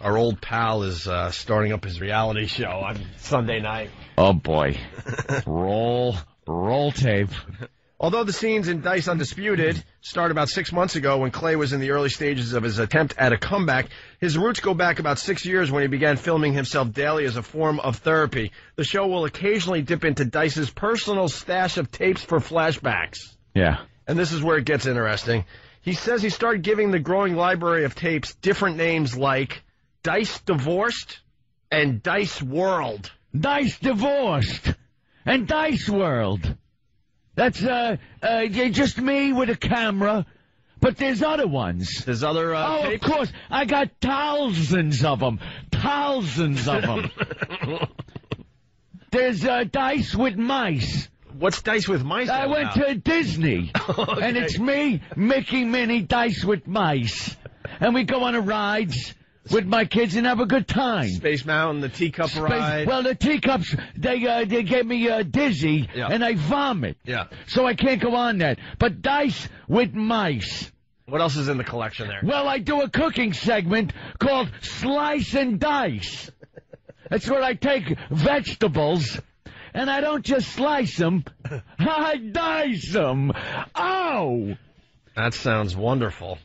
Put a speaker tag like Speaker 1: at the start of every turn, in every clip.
Speaker 1: our old pal is uh, starting up his reality show on Sunday night.
Speaker 2: Oh boy. roll, roll tape.
Speaker 1: Although the scenes in Dice Undisputed start about six months ago when Clay was in the early stages of his attempt at a comeback, his roots go back about six years when he began filming himself daily as a form of therapy. The show will occasionally dip into Dice's personal stash of tapes for flashbacks.
Speaker 2: Yeah.
Speaker 1: And this is where it gets interesting. He says he started giving the growing library of tapes different names like Dice Divorced and Dice World.
Speaker 2: Dice divorced. And Dice World. That's, uh, uh, just me with a camera. But there's other ones.
Speaker 1: There's other, uh,
Speaker 2: Oh, of course. I got thousands of them. Thousands of them. There's, uh, Dice with mice.
Speaker 1: What's Dice with Mice?
Speaker 2: I went
Speaker 1: about?
Speaker 2: to Disney,
Speaker 1: Okay.
Speaker 2: and it's me, Mickey, Minnie, Dice with mice, and we go on a rides with my kids and have a good time.
Speaker 1: Space Mountain, the teacup
Speaker 2: Space-
Speaker 1: ride.
Speaker 2: Well, the teacups they uh, they get me uh, dizzy,
Speaker 1: Yeah.
Speaker 2: and I vomit,
Speaker 1: yeah.
Speaker 2: so I can't go on that. But Dice with mice.
Speaker 1: What else is in the collection there?
Speaker 2: Well, I do a cooking segment called Slice and Dice. That's where I take vegetables. And I don't just slice them, I dice them. Oh!
Speaker 1: That sounds wonderful.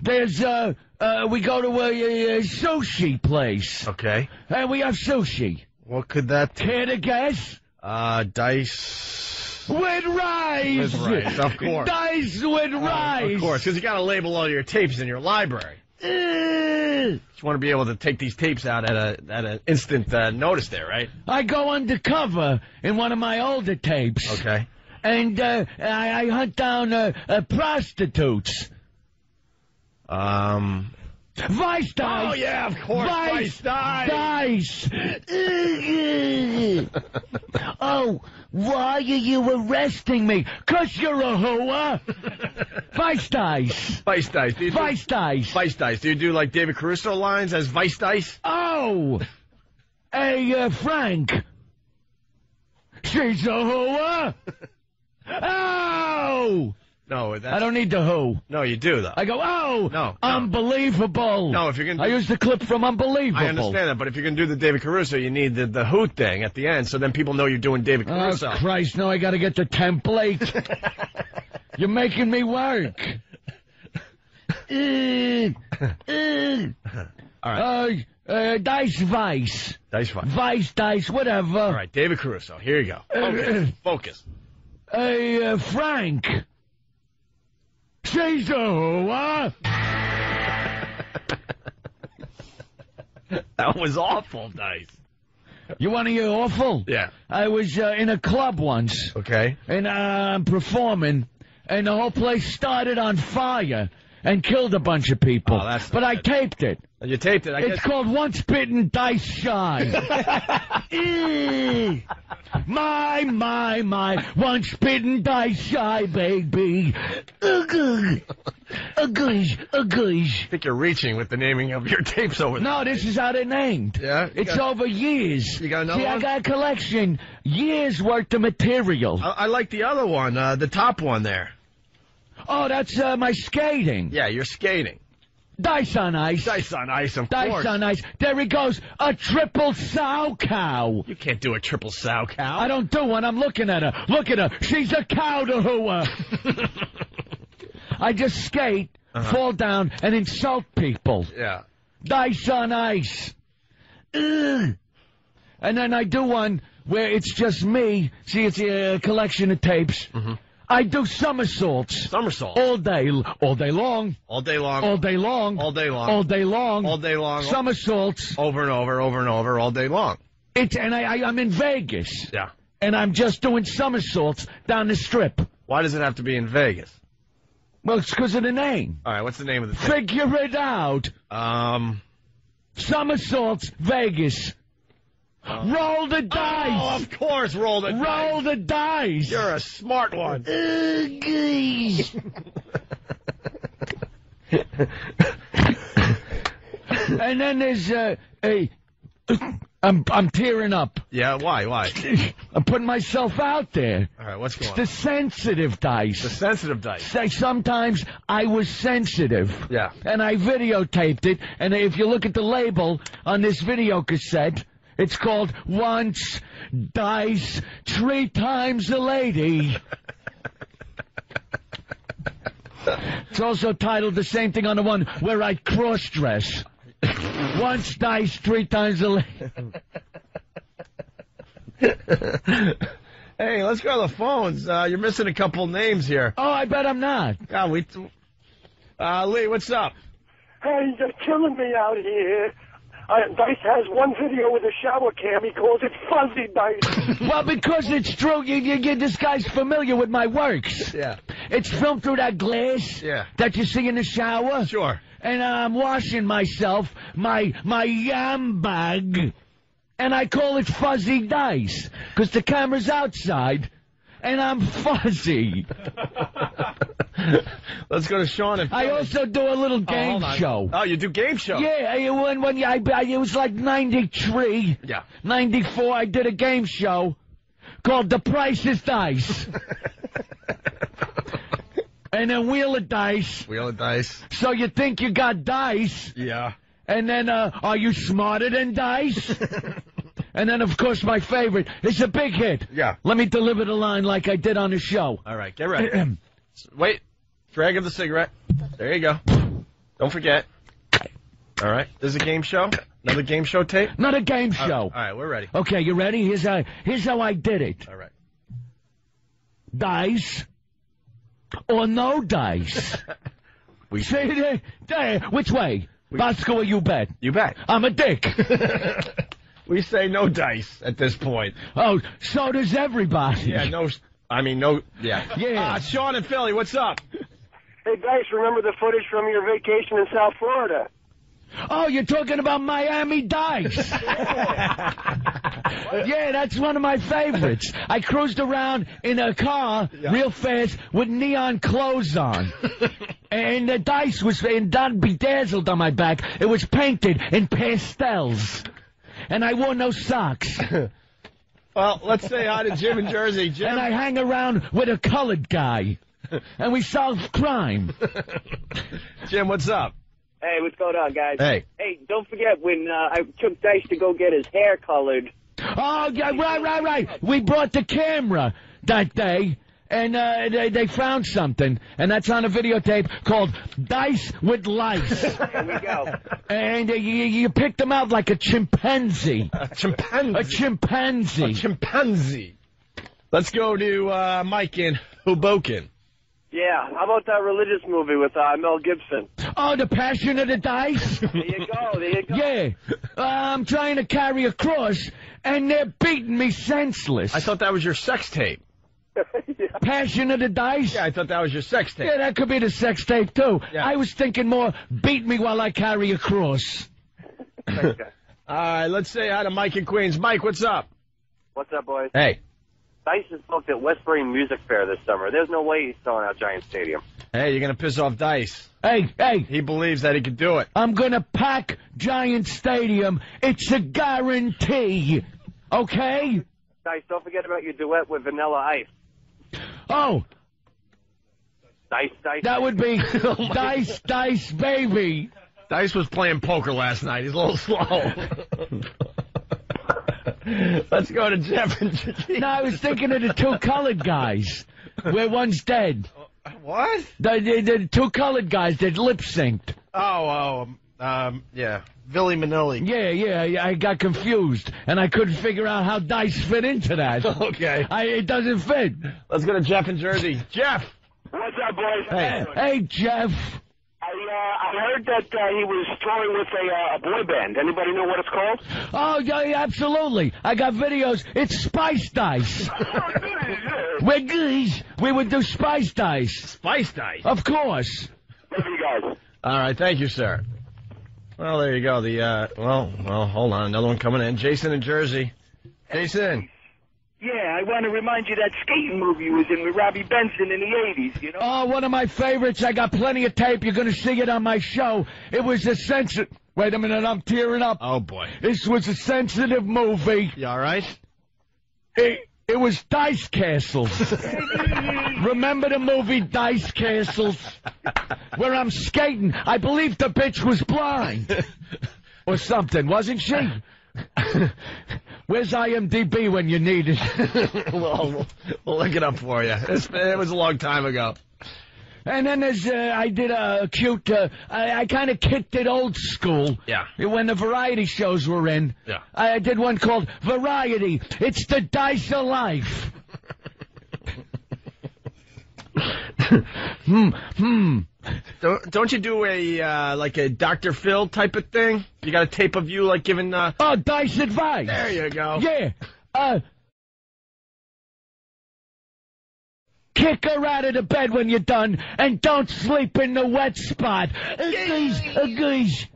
Speaker 2: There's, uh, uh, we go to a, a, sushi place.
Speaker 1: Okay.
Speaker 2: And we have sushi.
Speaker 1: What could that?
Speaker 2: Care to guess?
Speaker 1: Uh, Dice.
Speaker 2: With rice!
Speaker 1: With rice, of course.
Speaker 2: Dice with rice!
Speaker 1: Of course, because you got to label all your tapes in your library.
Speaker 2: Uh,
Speaker 1: Just want to be able to take these tapes out at a at an instant uh, notice there, right?
Speaker 2: I go undercover in one of my older tapes.
Speaker 1: Okay.
Speaker 2: And, uh, I, I hunt down, uh, uh, prostitutes.
Speaker 1: Um.
Speaker 2: Vice dice!
Speaker 1: Oh yeah, of course.
Speaker 2: Vice
Speaker 1: dice.
Speaker 2: dice! oh, why are you arresting me? Cause you're a hoa! Vice dice!
Speaker 1: Vice dice. Do you do,
Speaker 2: Vice dice!
Speaker 1: Vice dice. Do you do like David Caruso lines as Vice dice?
Speaker 2: Oh! Hey, uh, Frank! She's a hoa! Oh!
Speaker 1: No, that's,
Speaker 2: I don't need the who.
Speaker 1: No, you do though.
Speaker 2: I go, oh!
Speaker 1: No, no.
Speaker 2: Unbelievable!
Speaker 1: No, if you're gonna
Speaker 2: I
Speaker 1: do-
Speaker 2: use the clip from Unbelievable.
Speaker 1: I understand that, but if you're gonna do the David Caruso, you need the the hoot thing at the end, so then people know you're doing David Caruso.
Speaker 2: Oh,
Speaker 1: Caruso.
Speaker 2: Christ, no, I gotta get the template. You're making me work. Uh, uh,
Speaker 1: All right,
Speaker 2: uh, uh, dice Vice.
Speaker 1: dice fine.
Speaker 2: Vice, dice, whatever.
Speaker 1: All right, David Caruso. Here you go. Focus. Focus.
Speaker 2: Hey, uh, Frank. She's a hoa.
Speaker 1: That was awful, Dice.
Speaker 2: You want to hear awful?
Speaker 1: Yeah.
Speaker 2: I was uh, in a club once,
Speaker 1: Okay.
Speaker 2: and uh, I'm performing, and the whole place started on fire and killed a bunch of people.
Speaker 1: Oh,
Speaker 2: but I taped it.
Speaker 1: And you taped it. I
Speaker 2: It's
Speaker 1: guess.
Speaker 2: called Once Bitten, Dice Shy. My, my, my. Once Bitten, Dice Shy, baby. Ugh. Ugh.
Speaker 1: I think you're reaching with the naming of your tapes over there.
Speaker 2: No, this is how they're named.
Speaker 1: Yeah?
Speaker 2: It's
Speaker 1: got-
Speaker 2: over years.
Speaker 1: You got another
Speaker 2: See, I got a collection. Years worth of material.
Speaker 1: I, I like the other one, uh, the top one there.
Speaker 2: Oh, that's uh, my skating.
Speaker 1: Yeah, you're skating.
Speaker 2: Dice on ice.
Speaker 1: Dice on ice, of
Speaker 2: Dice
Speaker 1: course.
Speaker 2: on ice. There he goes. A triple Salchow.
Speaker 1: You can't do a triple Salchow.
Speaker 2: I don't do one. I'm looking at her. Look at her. She's a cow to hooah. I just skate,
Speaker 1: Uh-huh.
Speaker 2: fall down, and insult people.
Speaker 1: Yeah.
Speaker 2: Dice on ice. Ugh. And then I do one where it's just me. See, it's a collection of tapes.
Speaker 1: Mhm.
Speaker 2: I do somersaults
Speaker 1: Somersault.
Speaker 2: all day, all day long,
Speaker 1: All day long.
Speaker 2: all day long,
Speaker 1: All day long.
Speaker 2: all day long,
Speaker 1: All day long.
Speaker 2: somersaults.
Speaker 1: Over and over, over and over, all day long.
Speaker 2: It's and I, I I'm in Vegas,
Speaker 1: Yeah.
Speaker 2: and I'm just doing somersaults down the strip.
Speaker 1: Why does it have to be in Vegas?
Speaker 2: Well, it's because of the name.
Speaker 1: All right, what's the name of the thing?
Speaker 2: Figure it out.
Speaker 1: Um.
Speaker 2: Somersaults, Vegas. Roll the dice.
Speaker 1: Oh,
Speaker 2: dice.
Speaker 1: of course, roll the
Speaker 2: Roll
Speaker 1: dice.
Speaker 2: the dice.
Speaker 1: You're a smart one.
Speaker 2: and then there's uh, a I'm I'm tearing up.
Speaker 1: Yeah, why? Why?
Speaker 2: I'm putting myself out there.
Speaker 1: All right, what's going
Speaker 2: It's the
Speaker 1: on?
Speaker 2: sensitive dice.
Speaker 1: The sensitive dice.
Speaker 2: Say sometimes I was sensitive.
Speaker 1: Yeah.
Speaker 2: And I videotaped it, and if you look at the label on this video cassette, it's called Once Dice Three Times a Lady. It's also titled the same thing on the one where I cross dress. Once dice, three times a lady.
Speaker 1: Hey, let's go to the phones. Uh, you're missing a couple names here.
Speaker 2: Oh, I bet I'm not.
Speaker 1: God, we. Uh, Lee, what's up?
Speaker 3: Hey, you're killing me out here. Uh, Dice has one video with a shower cam. He calls it Fuzzy Dice.
Speaker 2: Well, because it's true. You, you, you, this guy's familiar with my works.
Speaker 1: Yeah.
Speaker 2: It's filmed through that glass
Speaker 1: Yeah.
Speaker 2: that you see in the shower.
Speaker 1: Sure.
Speaker 2: And I'm washing myself, my my yam bag, and I call it fuzzy dice because the camera's outside, and I'm fuzzy.
Speaker 1: Let's go to Sean and.
Speaker 2: I also do a little
Speaker 1: Oh,
Speaker 2: game
Speaker 1: on.
Speaker 2: show.
Speaker 1: Oh, you do game show?
Speaker 2: Yeah, I- when when I, I it was like '93,
Speaker 1: Yeah.
Speaker 2: '94. I did a game show called The Price is Dice, and then wheel of dice.
Speaker 1: Wheel of dice.
Speaker 2: So you think you got dice,
Speaker 1: Yeah.
Speaker 2: and then uh, are you smarter than dice? and then of course my favorite is a big hit.
Speaker 1: Yeah.
Speaker 2: Let me deliver the line like I did on the show.
Speaker 1: All right, get ready. Wait. Drag of the cigarette. There you go. Don't forget. All right. There's a game show. Another game show tape.
Speaker 2: Not a game show.
Speaker 1: All right, we're ready.
Speaker 2: Okay, you ready? Here's how here's how I did it.
Speaker 1: All right.
Speaker 2: dice or no dice?
Speaker 1: We
Speaker 2: Say it, there, which way? Bosco you bet?
Speaker 1: You bet.
Speaker 2: I'm a dick.
Speaker 1: we say no dice at this point.
Speaker 2: oh, so does everybody.
Speaker 1: Yeah, no. I mean, no. Yeah.
Speaker 2: Yeah.
Speaker 1: Uh, Sean and Philly, what's up?
Speaker 3: hey, Dice, remember the footage from your vacation in South Florida?
Speaker 2: Oh, you're talking about Miami Dice. yeah, that's one of my favorites. I cruised around in a car real fast with neon clothes on. and the dice was and done bedazzled on my back. It was painted in pastels. And I wore no socks.
Speaker 1: Well, let's say hi to Jim in Jersey. Jim.
Speaker 2: And I hang around with a colored guy. And we solve crime.
Speaker 1: Jim, what's up?
Speaker 4: Hey, what's going on, guys?
Speaker 1: Hey.
Speaker 4: Hey, don't forget when uh, I took Dice to go get his hair colored.
Speaker 2: Oh, yeah, right, right, right. We brought the camera that day, and uh, they, they found something, and that's on a videotape called Dice with Lice.
Speaker 4: Here we go.
Speaker 2: and uh, you, you picked them out like a chimpanzee.
Speaker 1: A chimpanzee.
Speaker 2: A chimpanzee.
Speaker 1: A chimpanzee. Let's go to uh, Mike in Hoboken.
Speaker 3: Yeah, how about that religious movie with uh, Mel Gibson?
Speaker 2: oh, the Passion of the Dice?
Speaker 4: There you go. There you go.
Speaker 2: yeah. Uh, I'm trying to carry a cross, and they're beating me senseless.
Speaker 1: I thought that was your sex tape.
Speaker 2: Passion of the Dice?
Speaker 1: Yeah, I thought that was your sex tape.
Speaker 2: Yeah, that could be the sex tape too.
Speaker 1: Yeah.
Speaker 2: I was thinking more beat me while I carry a cross.
Speaker 1: All right, let's say hi to Mike in Queens. Mike, what's up?
Speaker 3: What's up, boys?
Speaker 1: Hey.
Speaker 3: Dice is booked at Westbury Music Fair this summer. There's no way he's selling out Giant Stadium.
Speaker 1: Hey, you're gonna piss off Dice.
Speaker 2: Hey, hey,
Speaker 1: He believes that he could do it.
Speaker 2: I'm gonna pack Giant Stadium. It's a guarantee. Okay?
Speaker 3: Dice, don't forget about your duet with Vanilla Ice.
Speaker 2: Oh,
Speaker 3: Dice, Dice.
Speaker 2: that would be Dice, Dice, baby.
Speaker 1: Dice was playing poker last night. He's a little slow. let's go to Jeff and
Speaker 2: No, I was thinking of the two colored guys, where one's dead.
Speaker 1: What?
Speaker 2: The, the, the two colored guys that lip synced.
Speaker 1: Oh, oh, um, um, yeah. Billy Manilli.
Speaker 2: Yeah, yeah, yeah, I got confused, and I couldn't figure out how dice fit into that.
Speaker 1: Okay.
Speaker 2: I, it doesn't fit.
Speaker 1: Let's go to Jeff in Jersey. Jeff.
Speaker 3: What's up, boys?
Speaker 1: Hey.
Speaker 2: Hey, Jeff.
Speaker 3: I, uh, I heard that uh, he was touring with a, uh, a boy band. Anybody know what it's called?
Speaker 2: Oh, yeah, yeah, absolutely. I got videos. It's Spice Dice. We're guys. We would do Spice Dice.
Speaker 1: Spice Dice.
Speaker 2: Of course.
Speaker 3: Love you guys.
Speaker 1: All right, thank you, sir. Well, there you go. The uh, well, well, hold on, another one coming in. Jason in Jersey. Jason.
Speaker 4: Yeah, I want to remind you that skating movie was in with Robby Benson in the 80s, you know?
Speaker 2: Oh, one of my favorites. I got plenty of tape. You're going to see it on my show. It was a sensitive... Wait a minute, I'm tearing up.
Speaker 1: Oh boy.
Speaker 2: This was a sensitive movie.
Speaker 1: You all right?
Speaker 2: It, it was Dice Castles. Remember the movie Dice Castles? Where I'm skating. I believe the bitch was blind. Or something, wasn't she? Where's IMDb when you need it?
Speaker 1: well, we'll, we'll look it up for you. It's, it was a long time ago.
Speaker 2: And then there's, uh, I did a cute, uh, I, I kind of kicked it old school.
Speaker 1: Yeah.
Speaker 2: When the variety shows were in.
Speaker 1: Yeah.
Speaker 2: I did one called Variety. It's the dice of life. hmm, hmm.
Speaker 1: Don't, don't you do a uh, like a Dr. Phil type of thing? You got a tape of you like giving. Uh,
Speaker 2: Oh, dice advice.
Speaker 1: there you go.
Speaker 2: Yeah. Uh. Kick her out of the bed when you're done, and don't sleep in the wet spot. Agrees, agrees.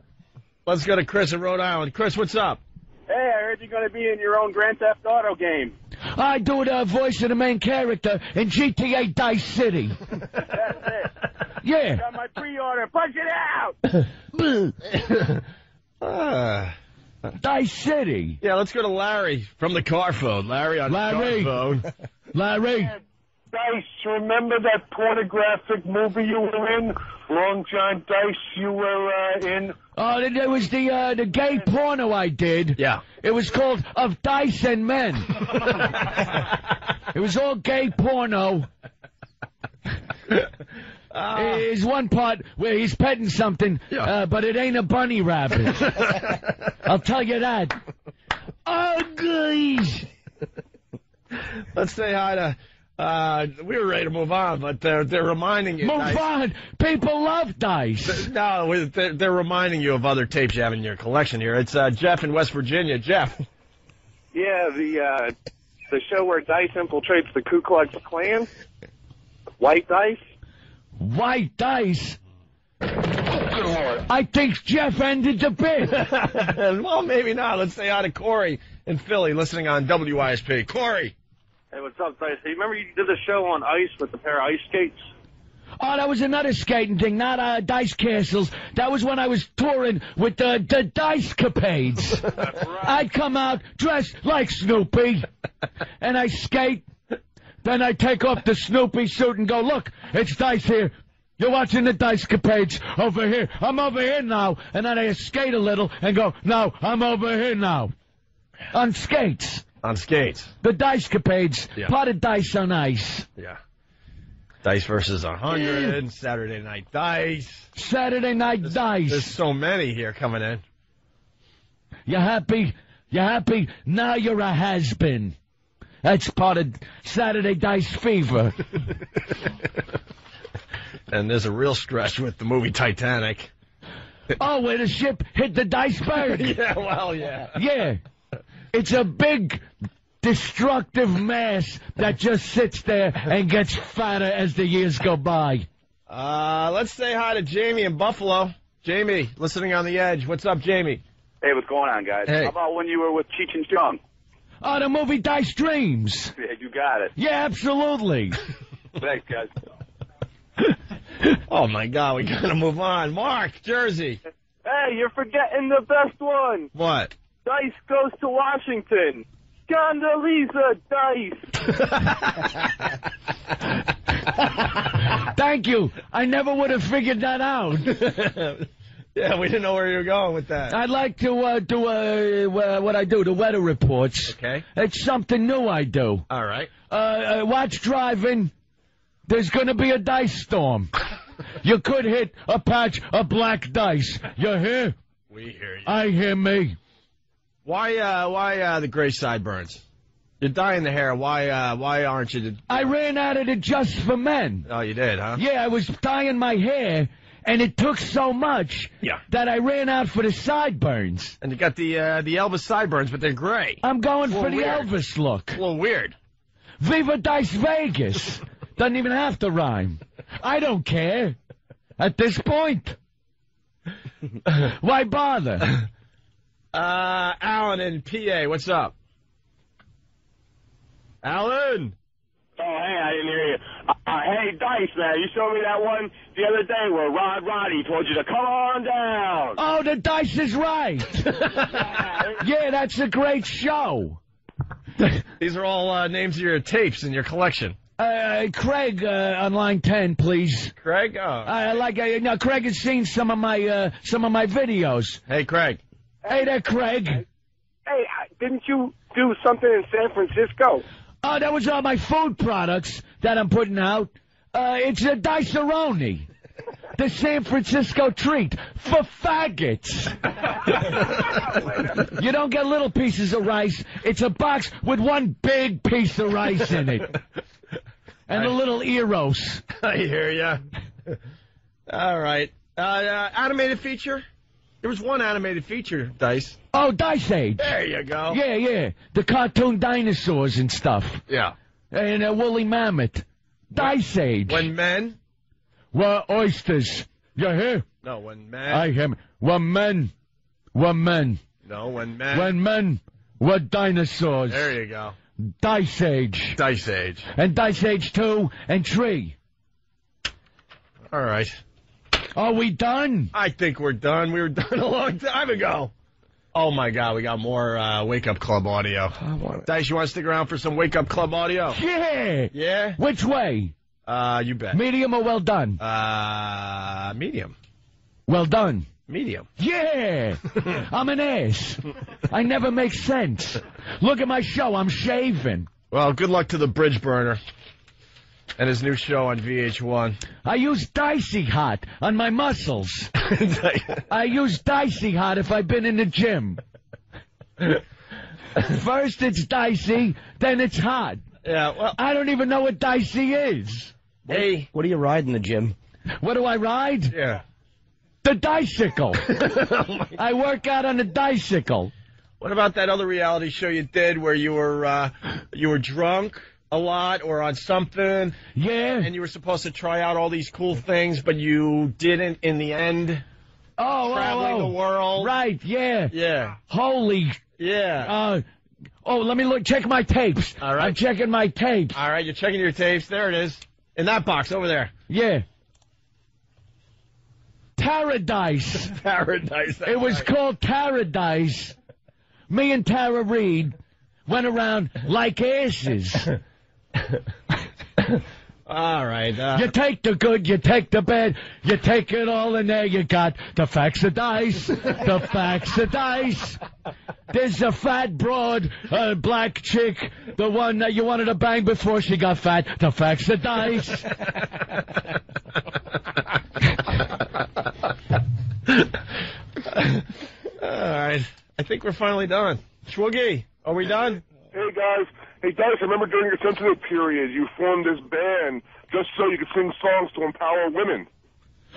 Speaker 1: Let's go to Chris in Rhode Island. Chris, what's up?
Speaker 3: Hey, I heard you're going to be in your own Grand Theft Auto game.
Speaker 2: I do the voice of the main character in GTA Dice City.
Speaker 3: That's it.
Speaker 2: Yeah.
Speaker 3: Got my pre-order. Punch it out!
Speaker 1: Uh,
Speaker 2: Dice City.
Speaker 1: yeah, let's go to Larry from the car phone. Larry on
Speaker 2: Larry.
Speaker 1: the car phone.
Speaker 2: Larry.
Speaker 3: Dice, remember that pornographic movie you were in? Long John Dice, you were uh, in.
Speaker 2: Oh, there was the uh, the gay porno I did.
Speaker 1: Yeah.
Speaker 2: It was called Of Dice and Men. it was all gay porno. There's one part where he's petting something,
Speaker 1: Yeah.
Speaker 2: uh, but it ain't a bunny rabbit. I'll tell you that. Oh, guys.
Speaker 1: Let's say hi to. Uh, we were ready to move on, but they're they're reminding you.
Speaker 2: Move
Speaker 1: Dice-
Speaker 2: on. People love dice.
Speaker 1: No, they're, they're reminding you of other tapes you have in your collection here. It's uh, Jeff in West Virginia. Jeff.
Speaker 3: Yeah, the uh, the show where Dice infiltrates the Ku Klux Klan. White Dice.
Speaker 2: White dice. I think Jeff ended the bit.
Speaker 1: well, maybe not. Let's say hi to Corey in Philly, listening on WYSP. Corey.
Speaker 3: Hey, what's up, Dice? Hey, remember you did the show on ice with the pair of ice skates?
Speaker 2: Oh, that was another skating thing, not uh, dice castles. That was when I was touring with the, the dice capades. right. I'd come out dressed like Snoopy, and I skate. Then I take off the Snoopy suit and go, look, it's dice here. You're watching the dice capades over here. I'm over here now. And then I skate a little and go, no, I'm over here now. On skates.
Speaker 1: On skates.
Speaker 2: The dice capades.
Speaker 1: Yeah.
Speaker 2: Of dice on ice.
Speaker 1: Yeah. Dice versus 100, Saturday Night Dice.
Speaker 2: Saturday night dice.
Speaker 1: There's so many here coming in.
Speaker 2: You happy? You happy? Now you're a has-been. That's part of Saturday Dice Fever.
Speaker 1: And there's a real stretch with the movie Titanic.
Speaker 2: oh, where the ship hit the iceberg.
Speaker 1: Yeah, well, yeah.
Speaker 2: Yeah. It's a big, destructive mass that just sits there and gets fatter as the years go by.
Speaker 1: Uh, let's say hi to Jamie in Buffalo. Jamie, listening on the edge. What's up, Jamie?
Speaker 3: Hey, what's going on, guys?
Speaker 1: Hey.
Speaker 3: How about when you were with Cheech and Chong?
Speaker 2: Oh, the movie Dice Dreams.
Speaker 3: Yeah, you got it.
Speaker 2: Yeah, absolutely.
Speaker 3: Thanks, guys.
Speaker 1: Oh my God, we gotta move on. Mark, Jersey.
Speaker 3: Hey, you're forgetting the best one.
Speaker 1: What?
Speaker 3: Dice goes to Washington. Condoleezza Dice.
Speaker 2: Thank you. I never would have figured that out.
Speaker 1: yeah, we didn't know where you were going with that.
Speaker 2: I'd like to uh, do uh, uh, what I do, the weather reports.
Speaker 1: Okay.
Speaker 2: It's something new I do.
Speaker 1: All right.
Speaker 2: Uh, uh, watch driving. There's going to be a dice storm. You could hit a patch of black dice. You hear?
Speaker 1: We hear you.
Speaker 2: I hear me.
Speaker 1: Why, uh, why, uh, the gray sideburns? You're dyeing the hair. Why, uh, why aren't you? The...
Speaker 2: I ran out of the just for men.
Speaker 1: Oh, you did, huh?
Speaker 2: Yeah, I was dyeing my hair, and it took so much
Speaker 1: Yeah.
Speaker 2: that I ran out for the sideburns.
Speaker 1: And you got the, uh, the Elvis sideburns, but they're gray.
Speaker 2: I'm going for the
Speaker 1: weird.
Speaker 2: Elvis look.
Speaker 1: A little weird.
Speaker 2: Viva Dice Vegas. Doesn't even have to rhyme. I don't care. At this point. Why bother?
Speaker 1: Uh, Alan in PA, what's up? Alan?
Speaker 3: Oh, hey, I didn't hear you. Uh, hey, Dice, man, you showed me that one the other day where Rod Roddy told you to come on down.
Speaker 2: Oh, the dice is right. yeah, that's a great show.
Speaker 1: These are all uh, names of your tapes in your collection.
Speaker 2: Uh, Craig, uh, on line 10, please.
Speaker 1: Craig? Oh.
Speaker 2: I like, uh, now, Craig has seen some of my, uh, some of my videos.
Speaker 1: Hey, Craig.
Speaker 2: Hey there, Craig.
Speaker 3: Hey, uh, didn't you do something in San Francisco?
Speaker 2: Oh, that was all my food products that I'm putting out. Uh, it's a Diceroni. The San Francisco treat for faggots. you don't get little pieces of rice. It's a box with one big piece of rice in it. And a little eros.
Speaker 1: I hear ya. All right. Uh, uh, animated feature? There was one animated feature, Dice.
Speaker 2: Oh, Dice Age.
Speaker 1: There you go.
Speaker 2: Yeah, yeah. The cartoon dinosaurs and stuff.
Speaker 1: Yeah.
Speaker 2: And a woolly mammoth. Dice Age.
Speaker 1: When men?
Speaker 2: were oysters. You hear?
Speaker 1: No, when men.
Speaker 2: I am. When men. When men.
Speaker 1: No, when men.
Speaker 2: When men were dinosaurs.
Speaker 1: There you go.
Speaker 2: Dice Age.
Speaker 1: Dice Age.
Speaker 2: And Dice Age 2 and 3.
Speaker 1: All right.
Speaker 2: Are we done?
Speaker 1: I think we're done. We were done a long time ago. Oh my God, we got more uh, Wake Up Club audio. Dice, you want to stick around for some Wake Up Club audio?
Speaker 2: Yeah.
Speaker 1: Yeah.
Speaker 2: Which way?
Speaker 1: Uh, you bet.
Speaker 2: Medium or well done?
Speaker 1: Uh, medium.
Speaker 2: Well done.
Speaker 1: Medium.
Speaker 2: Yeah. I'm an ass. I never make sense. Look at my show. I'm shaving.
Speaker 1: Well, good luck to the Bridge Burner and his new show on VH1.
Speaker 2: I use Dicey Hot on my muscles. I use Dicey Hot if I've been in the gym. First it's Dicey, then it's hot.
Speaker 1: yeah. Well,
Speaker 2: I don't even know what Dicey is.
Speaker 1: hey.
Speaker 5: What do you ride in the gym?
Speaker 2: What do I ride?
Speaker 1: Yeah.
Speaker 2: The bicycle. I work out on the bicycle.
Speaker 1: What about that other reality show you did where you were uh, you were drunk a lot or on something
Speaker 2: Yeah.
Speaker 1: and you were supposed to try out all these cool things but you didn't in the end?
Speaker 2: oh,
Speaker 1: Traveling
Speaker 2: oh, oh.
Speaker 1: the world.
Speaker 2: Right, yeah.
Speaker 1: Yeah.
Speaker 2: Holy.
Speaker 1: Yeah.
Speaker 2: Uh, oh, let me look. Check my tapes.
Speaker 1: All right.
Speaker 2: I'm checking my tapes.
Speaker 1: all right, you're checking your tapes. There it is. In that box over there.
Speaker 2: Yeah. Paradise.
Speaker 1: Paradise.
Speaker 2: It was called Paradise. Me and Tara Reid went around like asses.
Speaker 1: All right. Uh,
Speaker 2: You take the good, you take the bad, you take it all, and there you got the facts of dice, the facts of dice. There's a fat broad, a black chick, the one that you wanted to bang before she got fat, the facts of dice.
Speaker 1: all right. I think we're finally done. Schwoogie, are we done?
Speaker 3: Hey guys, hey Dice, I remember during your sensitive period you formed this band just so you could sing songs to empower women.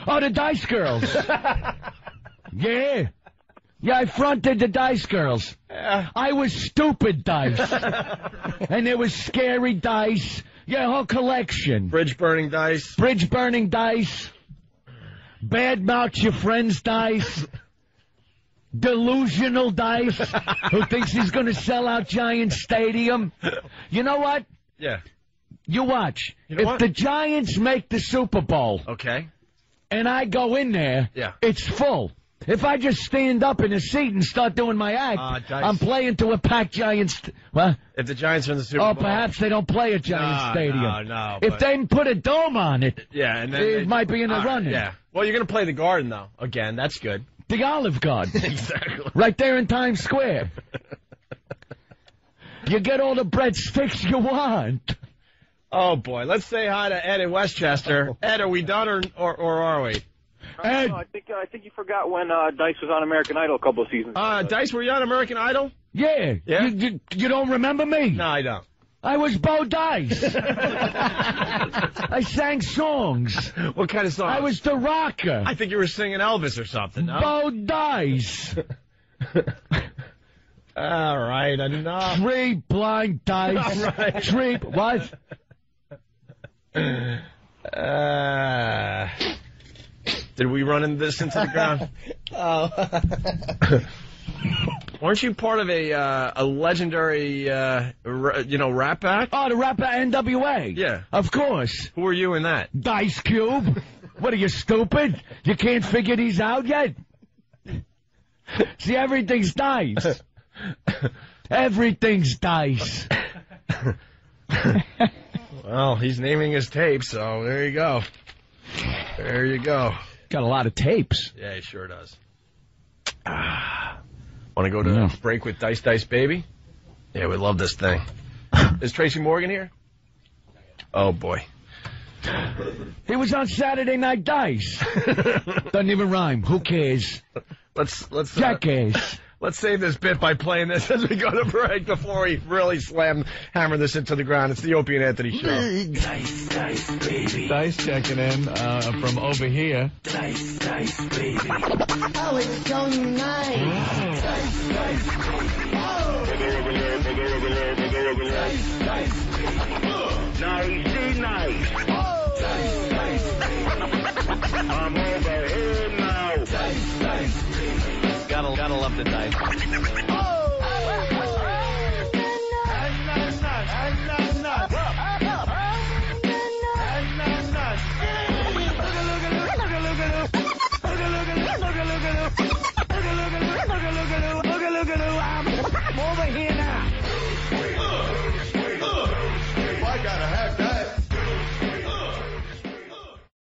Speaker 2: Oh, the Dice Girls. yeah. Yeah, I fronted the Dice Girls.
Speaker 1: Yeah.
Speaker 2: I was stupid dice. and there was scary dice. Yeah, whole collection.
Speaker 1: Bridge burning dice.
Speaker 2: Bridge burning dice. Bad mouth your friends dice. Delusional dice. who thinks he's going to sell out Giant Stadium. You know what?
Speaker 1: Yeah.
Speaker 2: You watch.
Speaker 1: You know
Speaker 2: if
Speaker 1: what?
Speaker 2: the Giants make the Super Bowl
Speaker 1: Okay.
Speaker 2: and I go in there,
Speaker 1: Yeah.
Speaker 2: it's full. If I just stand up in a seat and start doing my act,
Speaker 1: Uh,
Speaker 2: I'm playing to a packed Giants. What?
Speaker 1: If the Giants are in the Super Bowl.
Speaker 2: Oh,
Speaker 1: Bowl.
Speaker 2: perhaps they don't play at Giant
Speaker 1: No,
Speaker 2: Stadium.
Speaker 1: no, no,
Speaker 2: If
Speaker 1: but-
Speaker 2: they put a dome on it,
Speaker 1: Yeah, and then
Speaker 2: It
Speaker 1: they-
Speaker 2: might be in the
Speaker 1: right,
Speaker 2: running.
Speaker 1: Yeah. Well, you're gonna play the Garden though. Again, that's good.
Speaker 2: The Olive Garden,
Speaker 1: exactly.
Speaker 2: right there in Times Square. You get all the breadsticks you want.
Speaker 1: Oh boy, let's say hi to Ed in Westchester. Ed, are we done or or, or are we?
Speaker 2: Ed,
Speaker 6: I think I think you forgot when uh, Dice was on American Idol a couple of seasons.
Speaker 1: Uh, Dice, were you on American Idol?
Speaker 2: yeah,
Speaker 1: Yeah?
Speaker 2: You, you, you don't remember me?
Speaker 1: No, I don't.
Speaker 2: I was Bo Dice. I sang songs.
Speaker 1: What kind of song?
Speaker 2: I was the rocker.
Speaker 1: I think you were singing Elvis or something. No?
Speaker 2: Bo Dice.
Speaker 1: All right, enough.
Speaker 2: Three blind dice.
Speaker 1: All right.
Speaker 2: Three what?
Speaker 1: Uh, did we run in this into the ground?
Speaker 5: Oh.
Speaker 1: Weren't you part of a uh, a legendary, uh, r- you know, rap act?
Speaker 2: Oh, the rapper NWA.
Speaker 1: Yeah.
Speaker 2: Of course.
Speaker 1: Who were you in that?
Speaker 2: Dice Cube. what are you stupid? You can't figure these out yet? See, everything's dice. Everything's dice.
Speaker 1: Well, he's naming his tape, so there you go. There you go.
Speaker 2: Got a lot of tapes.
Speaker 1: Yeah, he sure does. Want to go to
Speaker 2: Yeah.
Speaker 1: break with Dice Dice Baby? Yeah, we love this thing. Is Tracy Morgan here? Oh boy.
Speaker 2: He was on Saturday Night Dice. Doesn't even rhyme. Who cares?
Speaker 1: let's let's uh,
Speaker 2: Jackass.
Speaker 1: Let's save this bit by playing this as we go to break before we really slam hammer this into the ground. It's the Opie and Anthony show.
Speaker 2: Dice dice, baby. Dice checking in uh, from over here. Dice, dice, baby.
Speaker 5: Oh, it's so nice. Dice, dice, baby.
Speaker 4: Nicey nice. I'm over here now.
Speaker 7: Gotta, gotta love the dice.